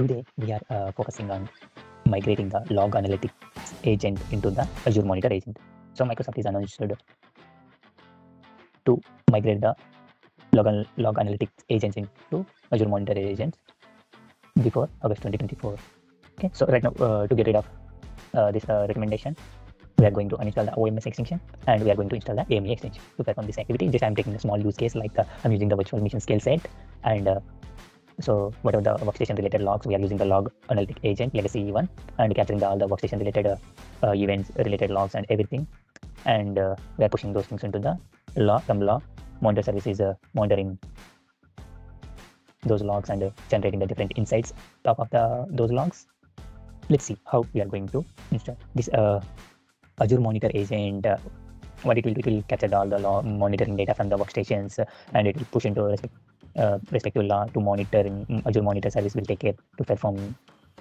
Today we are uh, focusing on migrating the log analytics agent into the Azure Monitor agent. So Microsoft is announced to migrate the log, log analytics agents into Azure Monitor agents before August 2024. Okay, so right now uh, to get rid of uh, this uh, recommendation, we are going to uninstall the OMS extension and we are going to install the AMA extension to perform this activity. Just I'm taking a small use case like uh, I'm using the virtual mission scale set and uh, so whatever the workstation related logs, we are using the log analytic agent legacy one and capturing the, all the workstation related uh, uh, events related logs and everything. And uh, we are pushing those things into the log from log monitor service is uh, monitoring those logs and uh, generating the different insights top of the those logs. Let's see how we are going to install this uh, Azure Monitor agent. What it will do, it will capture all the log monitoring data from the workstations and it will push into uh, respective log to monitor in Azure Monitor service will take care to perform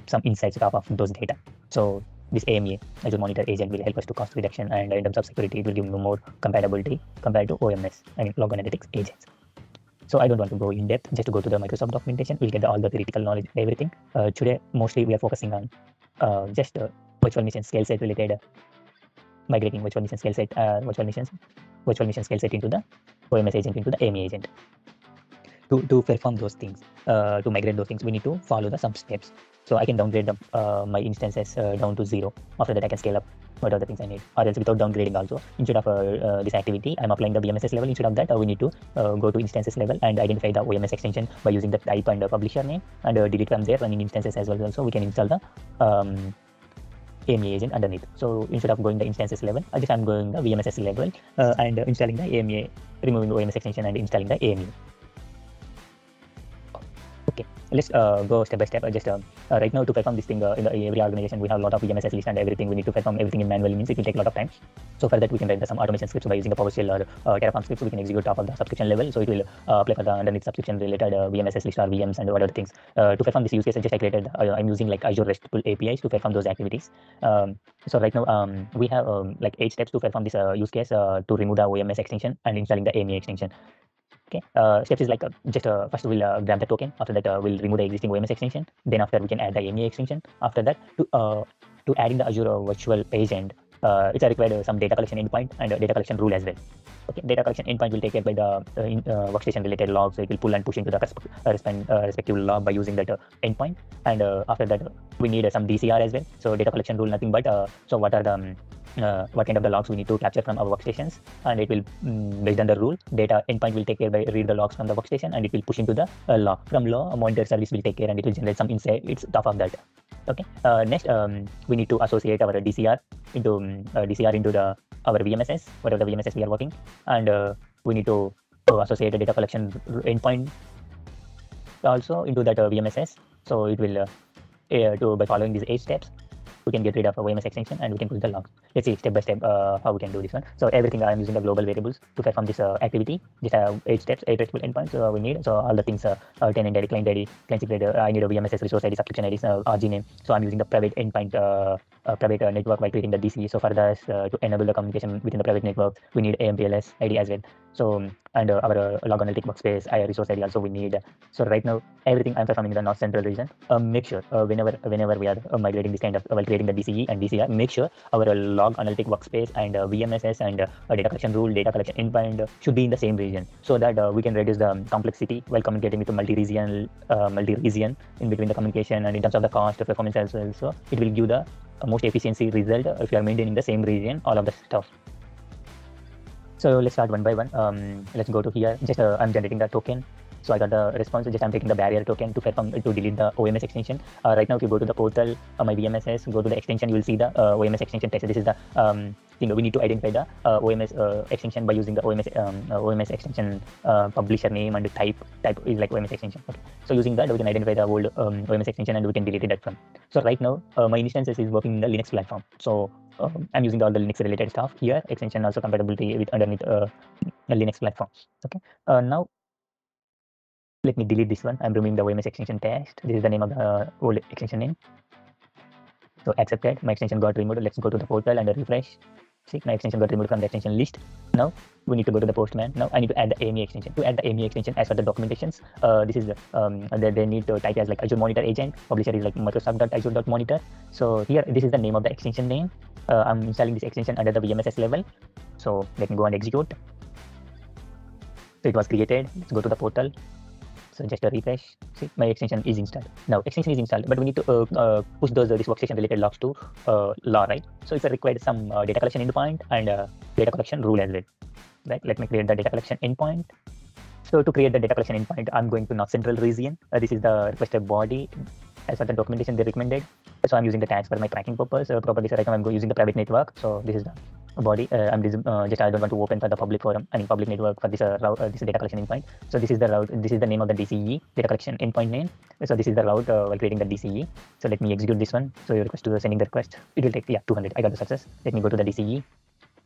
some insights off of those data. So this AMA Azure Monitor agent will help us to cost reduction and in terms of security it will give more compatibility compared to OMS and log analytics agents. So I don't want to go in depth, just to go to the Microsoft documentation, we'll get all the theoretical knowledge and everything. Uh, today mostly we are focusing on uh, just uh, virtual mission scale set related migrating virtual mission scale set uh, virtual missions virtual mission scale set into the OMS agent into the AMA agent. To, to perform those things, uh, to migrate those things, we need to follow the some steps. So I can downgrade the, uh, my instances uh, down to zero. After that, I can scale up what other things I need, or else without downgrading also. Instead of uh, uh, this activity, I'm applying the VMSS level. Instead of that, uh, we need to go to instances level and identify the OMS extension by using the type and the publisher name and delete from there running instances as well. So we can install the um, AMA agent underneath. So instead of going the instances level, I just I'm going the VMSS level uh, and uh, installing the AMA, removing the OMS extension and installing the AMA. Okay, let's uh, go step by step. Uh, just uh, uh, right now to perform this thing uh, in the, every organization, we have a lot of VMSS list and everything. We need to perform everything in manually means it will take a lot of time. So for that, we can write some automation scripts by using a PowerShell or Terraform scripts. We can execute top of the subscription level. So it will apply for the underneath subscription related VMSS list or VMs and whatever things. To perform this use case, I just I created. I'm using like Azure RESTful APIs to perform those activities. Um, so right now, um, we have um, like eight steps to perform this use case to remove the OMS extension and installing the AMA extension. Okay, uh, steps is like uh, just uh, first we'll uh, grab the token. After that, uh, we'll remove the existing OMS extension. Then after we can add the AMA extension. After that, to uh, to adding the Azure virtual agent, uh, it's a required uh, some data collection endpoint and a data collection rule as well. Okay, data collection endpoint will take care by the uh, in, uh, workstation related logs. So it will pull and push into the uh, uh, respective log by using that endpoint. And after that, we need some DCR as well. So data collection rule, nothing but so what are the um, uh, what kind of the logs we need to capture from our workstations, and it will mm, based on the rule, data endpoint will take care by read the logs from the workstation, and it will push into the uh, log. From log, monitor service will take care, and it will generate some insight. It's top of that. Okay. Uh, next, um, we need to associate our DCR into um, uh, DCR into the our VMSS, whatever the VMSS we are working, and uh, we need to uh, associate the data collection endpoint also into that uh, VMSS. So it will uh, uh, to by following these eight steps, we can get rid of a VMS extension and we can push the logs. Let's see step by step uh, how we can do this one. So everything I'm using the global variables to perform this uh, activity. Just have eight steps, eight RESTful endpoints uh, we need. So all the things, uh, uh, tenant ID, client ID, client secret, uh, I need a VMSS resource ID, subscription ID, uh, RG name. So I'm using the private endpoint, uh, uh, private uh, network by creating the DC. So for this, uh, to enable the communication within the private network, we need AMPLS ID as well. So um, and uh, our uh, log analytic workspace, I resource ID also we need. So right now everything I'm performing in the North Central region. Uh, make sure uh, whenever whenever we are uh, migrating this kind of while creating the DCE and DCR, make sure our uh, log analytic workspace and uh, VMSS and data collection rule, data collection endpoint should be in the same region, so that we can reduce the um, complexity while communicating with multi-region, multi-region in between the communication and in terms of the cost, performance as well. So it will give the most efficiency result if you are maintaining the same region, all of the stuff. So let's start one by one. Um, let's go to here. Just uh, I'm generating the token. So I got the response. Just I'm taking the bearer token to perform to delete the OMS extension. Uh, right now, if you go to the portal, uh, my VMSS, go to the extension, you will see the uh, OMS extension test. This is the um, thing we need to identify the uh, OMS uh, extension by using the OMS um, uh, OMS extension publisher name and the type. Type is like OMS extension. Okay. So using that, we can identify the old um, OMS extension and we can delete it from. So right now, my instances is working in the Linux platform. So um, I'm using all the Linux related stuff here. Extension also compatibility with underneath uh, Linux platform. Okay. Uh, now let me delete this one. I'm removing the OMS extension test. This is the name of the old extension name. So accepted. My extension got removed. Let's go to the portal and refresh. See, my extension got removed from the extension list. Now we need to go to the postman. Now I need to add the AMA extension. To add the AMA extension as per the documentations, uh, this is the um, they, they need to type as like Azure Monitor Agent. Publisher is like Microsoft.azure.monitor. So here, this is the name of the extension name. Uh, I'm installing this extension under the VMSS level. So let me go and execute. So it was created. Let's go to the portal. So just a refresh. See, my extension is installed. Now extension is installed, but we need to uh, uh, push those uh, this workstation related logs to uh, law, right? So it's required some uh, data collection endpoint and data collection rule as well. Right? Let me create the data collection endpoint. So to create the data collection endpoint, I'm going to North Central region. This is the requested body as per the documentation they recommended. So I'm using the tags for my tracking purpose. Uh, properties right now I'm using the private network. So this is the body. Uh, I'm uh, just I don't want to open for the public forum. I mean public network for this uh, route, uh, this data collection endpoint. So this is the route. This is the name of the DCE data collection endpoint name. So this is the route uh, while creating the DCE. So let me execute this one. So your request to sending the request. It will take yeah 200. I got the success. Let me go to the DCE.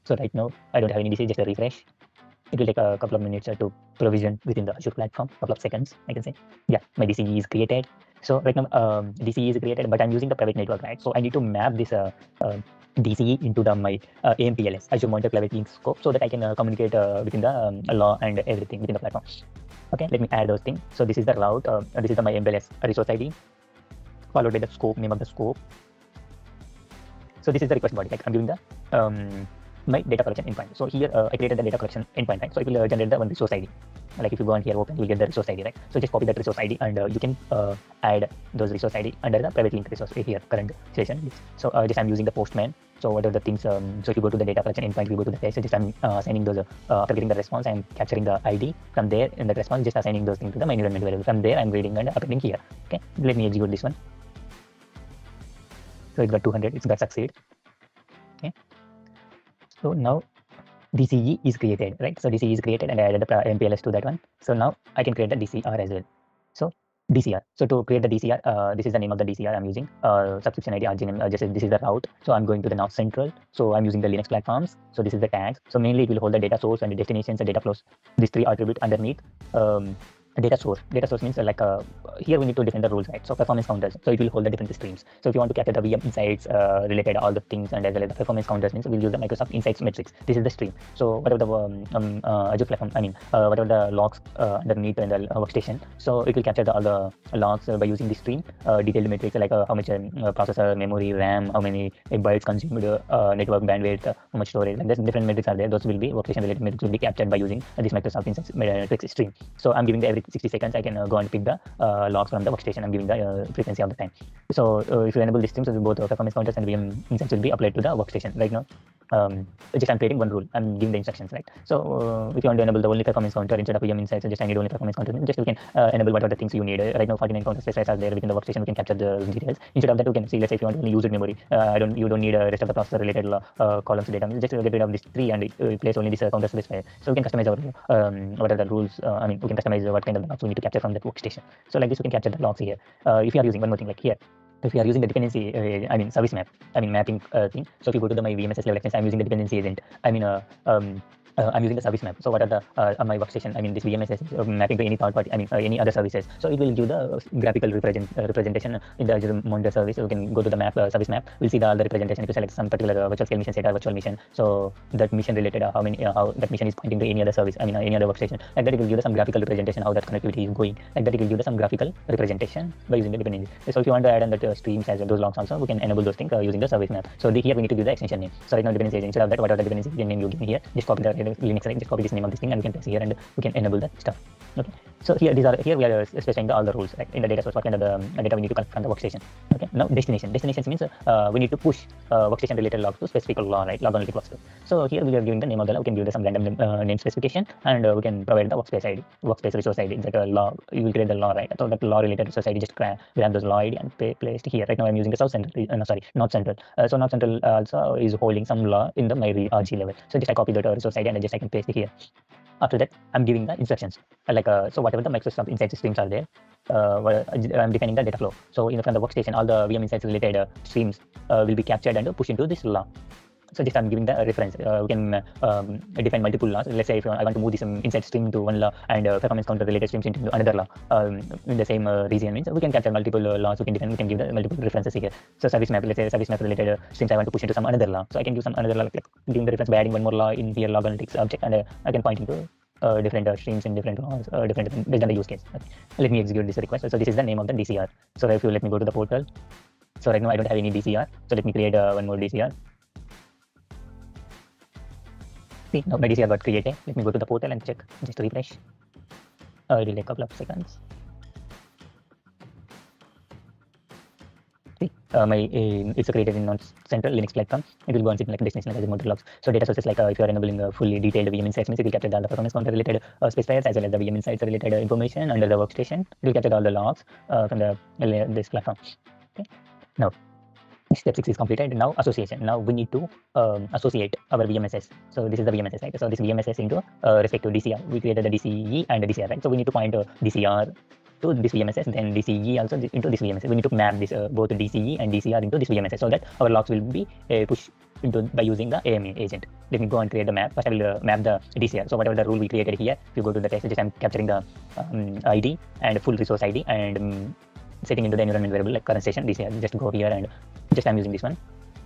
So right now I don't have any DCE. Just a refresh. It will take a couple of minutes uh, to provision within the Azure platform. Couple of seconds, I can say. Yeah, my DCE is created. So right now um, DCE is created, but I'm using the private network, right? So I need to map this uh, uh, DCE into the my uh, AMPLS Azure Monitor Link scope so that I can uh, communicate uh, within the um, law and everything within the platform. Okay, let me add those things. So this is the route. Uh, this is the my MPLS resource ID followed by the scope name of the scope. So this is the request body. Like I'm giving the um, my data collection endpoint. So here uh, I created the data collection endpoint, right? So it will uh, generate the one resource ID. Like if you go on here open, you'll get the resource ID, right? So just copy that resource ID and uh, you can uh, add those resource ID under the private link resource here current session. So uh, just I'm using the Postman. So what are the things? Um, so if you go to the data collection endpoint, you go to the test. So just I'm uh, sending those after getting the response, I'm capturing the ID from there in the response, just assigning those things to the my environment variable. From there, I'm reading and appending here. Okay, let me execute this one. So it got 200. It's got succeed. So now DCE is created, right? So DCE is created and I added the MPLS to that one. So now I can create the DCR as well. So DCR. So to create the DCR, uh, this is the name of the DCR I'm using. Uh, subscription ID, RGNM, uh, just this is the route. So I'm going to the North Central. So I'm using the Linux platforms. So this is the tags. So mainly it will hold the data source and the destinations and data flows. These three attributes underneath. Um, data source. Data source means uh, like uh, here we need to define the rules, right? So performance counters. So it will hold the different streams. So if you want to capture the VM insights uh, related all the things and as well as the performance counters means we'll use the Microsoft Insights metrics. This is the stream. So whatever the um, um, uh, Azure platform, I mean uh, whatever the logs underneath in the workstation. So it will capture the, all the logs by using this stream detailed metrics like how much processor, memory, RAM, how many bytes consumed, network bandwidth, how much storage. And there's different metrics are there. Those will be workstation related metrics will be captured by using this Microsoft Insights metrics stream. So I'm giving the every 60 seconds I can uh, go and pick the uh, logs from the workstation. I'm giving the uh, frequency of the time. So if you enable this stream, so both performance counters and VM insights will be applied to the workstation. Right now, um, just I'm creating one rule. I'm giving the instructions, right? So uh, if you want to enable the only performance counter instead of VM insights, just I need only performance counter. Just you can uh, enable what are the things you need. Uh, right now, 49 counter spaces are there within the workstation. We can capture the details. Instead of that, you can see. Let's say if you want to use it memory, I don't. You don't need a rest of the processor related columns data. Just get rid of this three and replace only this counter space. So we can customize our um, what are the rules. I mean, we can customize what kind of logs we need to capture from that workstation. So like this, we can capture the logs here. Uh, if you are using one more thing like here, if you are using the dependency, uh, I mean service map, I mean mapping uh, thing. So if you go to the my VMSS level extension, I'm using the dependency agent. I mean, uh, um, uh, I'm using the service map. So what are the uh, my workstation? I mean, this VMSS is uh, mapping to any third party. I mean, uh, any other services. So it will give the graphical represent, uh, representation in the Azure Monitor service. You can go to the map uh, service map. We'll see the other representation. If you select some particular virtual scale mission, set a virtual mission. So that mission related, how many, how that mission is pointing to any other service. I mean, any other workstation. Like that, it will give some graphical representation how that connectivity is going. Like that, it will give some graphical representation by using the dependency. So if you want to add on the streams as well, those logs also, we can enable those things using the service map. So the, here we need to give the extension name. So right now dependency. Instead of that, whatever the dependency name you give me here, just copy the Linux, just copy this name of this thing and we can press here and we can enable that stuff. Okay. So here these are here we are specifying all the rules right, in the data source what kind of the um, data we need to collect from the workstation. Okay. Now destination. Destinations means uh, we need to push uh, workstation related logs to specific log, right? Log only workspace so here we are giving the name of the law we can give some random uh, name specification and uh, we can provide the workspace id workspace resource id it's like a law. You will create the law right? So that law related resource id just grab those law id and pay, placed here. Right now i'm using the south central uh, no sorry north central. Uh, so north central also is holding some law in the my rg level. So just i copy that resource id and just i can paste it here. After that i'm giving the instructions. Like uh, so whatever the microsoft insights streams are there uh, i'm defining the data flow. So in the, from the workstation all the vm insights related uh, streams uh, will be captured and pushed into this law So just I'm giving the reference. Uh, we can um, define multiple laws. Let's say if I want to move this um, inside stream to one law and uh, performance counter related streams into another law um, in the same uh, region means we can capture multiple uh, laws. We can define. We can give the multiple references here. So service map. Let's say service map related uh, streams I want to push into some another law. So I can give some another law like, giving the reference by adding one more law in here log analytics object and uh, I can point into uh, different uh, streams in different laws, uh, different, based on the use case. Okay. Let me execute this request. So this is the name of the DCR. So if you let me go to the portal. So right now I don't have any DCR. So let me create uh, one more DCR. See my DCR got created. Let me go to the portal and check. Just to refresh. Uh, it will take a couple of seconds. See, uh, my uh, it's created in central Linux platform. It will go on something like destination like model logs. So data sources like uh, if you are enabling a fully detailed VM insights means it will capture all the performance counter related uh, specifiers as well as the VM insights related uh, information under the workstation. It will capture all the logs uh, from the uh, this platform. Okay. Now step six is completed. Now association. Now we need to um, associate our VMSS. So this is the VMSS, right? So this VMSS into uh, respective DCR. We created the DCE and the DCR, right? So we need to point uh, DCR to this VMSS, then DCE also into this VMSS. We need to map this uh, both DCE and DCR into this VMSS so that our logs will be uh, pushed into by using the AMA agent. Let me go and create the map. First, I will uh, map the DCR. So whatever the rule we created here, if you go to the text, just I'm capturing the um, ID and full resource ID and um, setting into the environment variable like current station DCR. Just go here and just I'm using this one.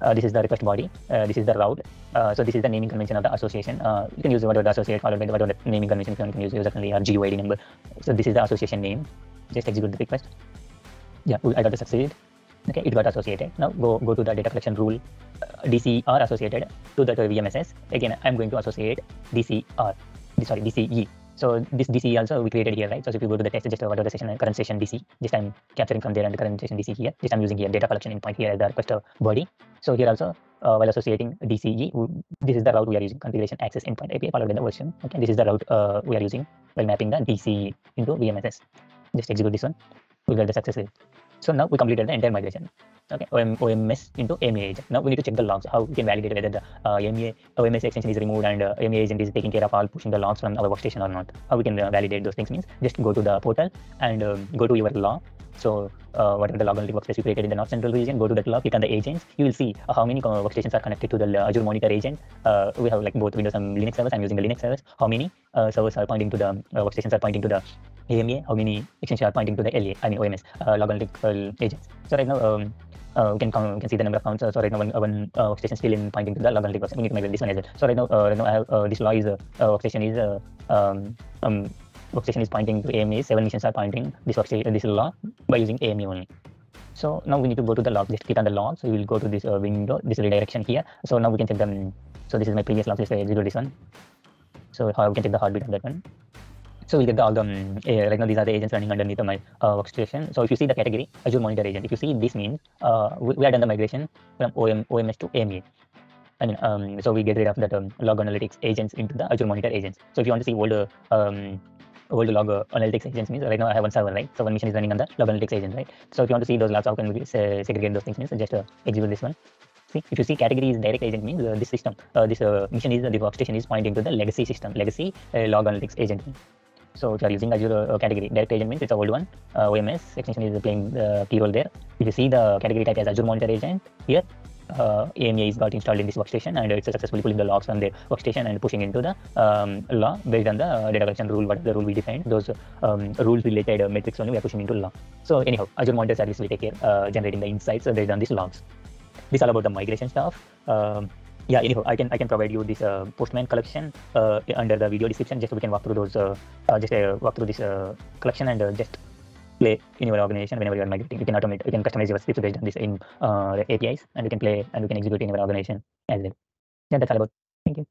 Uh, this is the request body. Uh, this is the route. Uh, so this is the naming convention of the association. Uh, you can use whatever the associate followed by whatever the naming convention. You can use user friendly or GUID number. So this is the association name. Just execute the request. Yeah, I got the succeed. Okay, it got associated. Now go go to the data collection rule. DCR associated to the VMSS. Again, I'm going to associate DCR. Sorry, DCE. So this DC also we created here, right? So if you go to the text, just whatever the session current session DC, just I'm capturing from there and current session DC here. Just I'm using here data collection in point here as the request body. So here also uh, while associating DCE, this is the route we are using configuration access endpoint API followed by the version. Okay, this is the route uh, we are using while mapping the DCE into VMSS. Just execute this one. We got the success rate. So now we completed the entire migration. Okay, OM, OMS into AMA agent. Now we need to check the logs, how we can validate whether the uh, OMS extension is removed and uh, agent is taking care of all pushing the logs from our workstation or not. How we can uh, validate those things means just go to the portal and um, go to your log. So uh, whatever the log analytic workspace you created in the North Central region, go to that log, click on the agents. You will see uh, how many workstations are connected to the Azure Monitor agent. Uh, we have like both Windows and Linux servers. I'm using the Linux servers. How many servers are pointing to the workstations are pointing to the AMA, how many extensions are pointing to the LA, I mean OMS, uh, log analytical agents. So right now, um, uh, we can count, we can see the number of counts. Uh, so right now, one, one uh, workstation still in pointing to the log analytics. We need to migrate this one as well. So right now, uh, right now I have uh, this law is uh, workstation is um, um, workstation is pointing to AMA. Seven missions are pointing this workstation this law by using AMA only. So now we need to go to the log. Just click on the log. So we will go to this window, this redirection here. So now we can check them. So this is my previous log. Let's execute this one. So how we can check the heartbeat of that one. So we get the, all the um, uh, right now these are the agents running underneath my uh, workstation. So if you see the category Azure Monitor agent, if you see this means uh, we, we have done the migration from OM, OMS to AMA. I mean, um, so we get rid of that um, log analytics agents into the Azure Monitor agents. So if you want to see older um, old log analytics agents means right now I have one server, right? So one mission is running on the log analytics agent, right? So if you want to see those logs, how can we segregate those things means just uh, execute this one. See, if you see category is direct agent means uh, this system, uh, this uh, mission is the workstation is pointing to the legacy system, legacy log analytics agent. So if you are using Azure uh, category, direct agent means it's an old one. Uh, OMS extension is playing the key role there. If you see the category type as Azure Monitor Agent here, uh, AMA is got installed in this workstation and it's successfully pulling the logs from the workstation and pushing into the um, law based on the uh, data collection rule, what the rule we defined. Those um, rules related uh, metrics only we are pushing into law. So anyhow, Azure Monitor Service will take care uh, generating the insights based on these logs. This is all about the migration stuff. Um, yeah anyhow i can i can provide you this uh, postman collection uh, under the video description. Just so we can walk through those uh, uh just uh, walk through this uh, collection and just play in your organization whenever you are migrating. You can automate you can customize your scripts based on this in apis and you can play and you can execute in your organization as well. Yeah that's all about. Thank you